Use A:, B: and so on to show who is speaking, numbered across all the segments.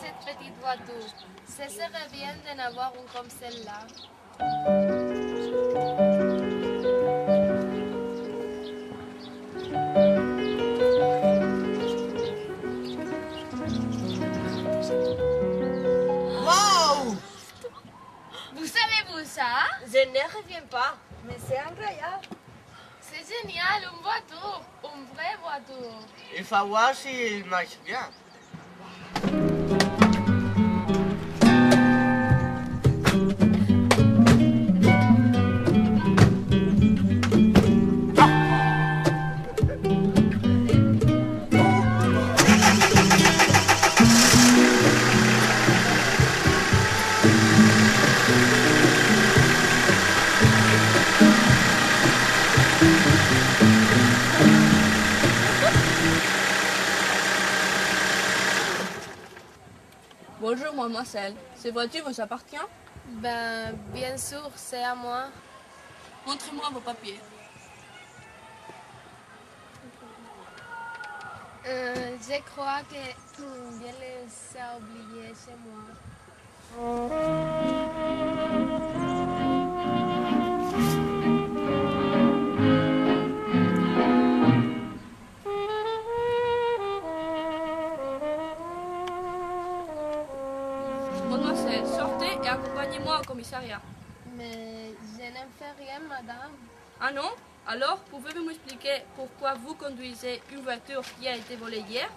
A: cette petite voiture. Ce serait bien d'en avoir une comme celle-là.
B: Waouh
A: Vous savez-vous ça?
C: Je ne reviens pas, mais c'est incroyable.
A: C'est génial, une voiture, une vraie voiture.
B: Il faut voir s'il marche bien.
D: Bonjour mademoiselle, cette voiture vous appartient?
A: Ben, bien sûr, c'est à moi.
D: Montrez-moi vos papiers.
A: Euh, je crois que hum, je les ai oubliés chez moi.
D: Sortez et accompagnez-moi au commissariat.
A: Mais je n'en fais rien, madame.
D: Ah non? Alors, pouvez-vous m'expliquer pourquoi vous conduisez une voiture qui a été volée hier?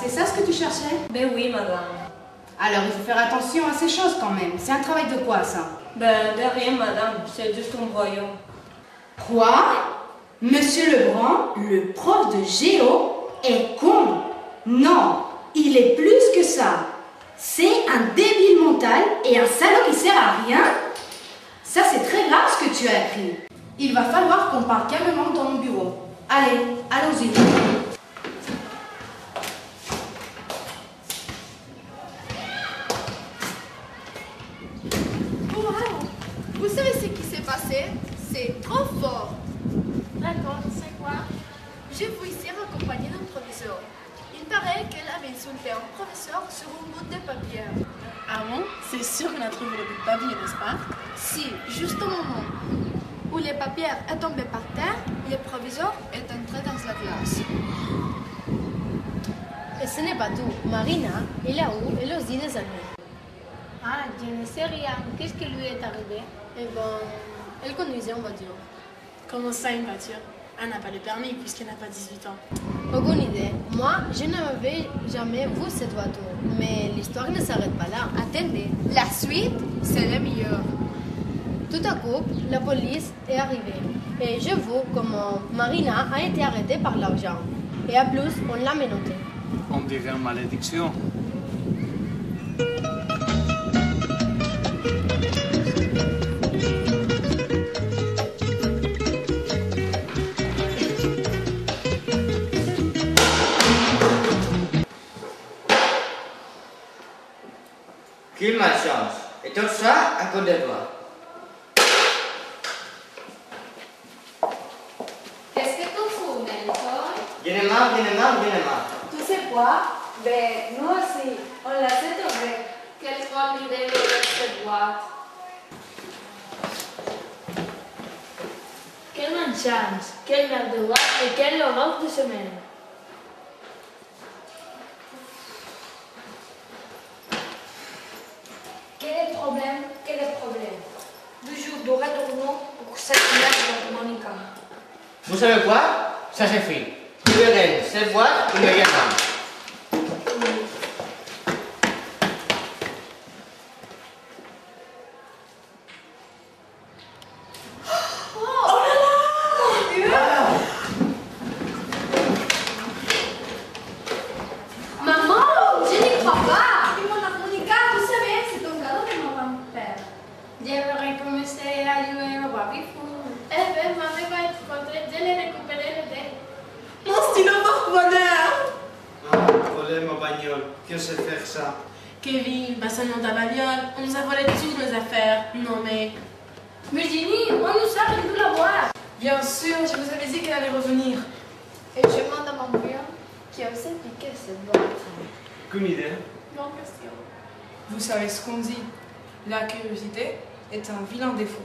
E: C'est ça ce que tu cherchais?
C: Ben oui, madame.
E: Alors, il faut faire attention à ces choses quand même. C'est un travail de quoi, ça?
C: Ben de rien, madame, c'est juste un royaume.
E: Quoi? Monsieur Lebrun, le prof de géo, est con Non, il est plus que ça. C'est un débile mental et un salaud qui sert à rien. Ça, c'est très grave ce que tu as écrit. Il va falloir qu'on parle calmement dans mon bureau. Allez, allons-y.
F: Wow Vous savez ce qui s'est passé C'est trop fort
A: D'accord, c'est quoi?
F: J'ai vu ici accompagné d'un professeur. Il paraît qu'elle avait insulté un professeur sur un bout de papier.
G: Ah bon? C'est sûr qu'on a trouvé le bout de papier, n'est-ce pas?
F: Si, juste au moment où le papier est tombé par terre, le professeur est entré dans la classe.
H: Et ce n'est pas tout. Marina, elle a eu elle aussi des amis.
A: Ah, je ne sais rien. Qu'est-ce qui lui est arrivé?
H: Et bon, elle conduisait en voiture.
G: Comment ça, une voiture? Elle n'a pas le permis puisqu'elle n'a pas 18 ans.
H: Aucune idée. Moi, je n'avais jamais vu cette voiture. Mais l'histoire ne s'arrête pas là. Attendez.
F: La suite, c'est le meilleur.
H: Tout à coup, la police est arrivée. Et je vois comment Marina a été arrêtée par l'argent. Et en plus, on l'a menottée.
I: On dirait une malédiction.
B: Quelle malchance. Et tout ça à cause de toi.
J: Qu'est-ce que tu fous, Nelson
B: j'en ai marre, j'en ai marre.
C: Tu sais quoi? Ben, nous aussi, on l'a fait tomber.
J: Quelle d'idée de cette boîte?
K: Quelle malchance, quelle merde de boîte et quelle horreur de semaine.
C: Quel est le problème Quel est le problème De de.
B: Vous savez quoi? Ça c'est fait. Je verrai cette boîte immédiatement.
H: Maman, je n'y crois pas. Et mon Monica, vous savez, c'est ton cadeau de mon grand-père.
J: J'aimerais commencer à jouer au baby-fou.
H: Eh bien, maman va être contente de les récupérer le dé.
G: Mon porte-bonheur
I: Ah, voler ma bagnole. Que c'est faire ça?
G: Kevin, bah seulement ta bagnole. On nous a volé toutes nos affaires. Non mais...
H: Mais Ginny, on nous a rendu la boîte.
G: Bien sûr, je vous avais dit qu'elle allait revenir.
H: Et je demande à mon qui a aussi piqué cette boîte.
I: Qu'une idée?
H: Bonne question.
G: Vous savez ce qu'on dit. La curiosité est un vilain défaut.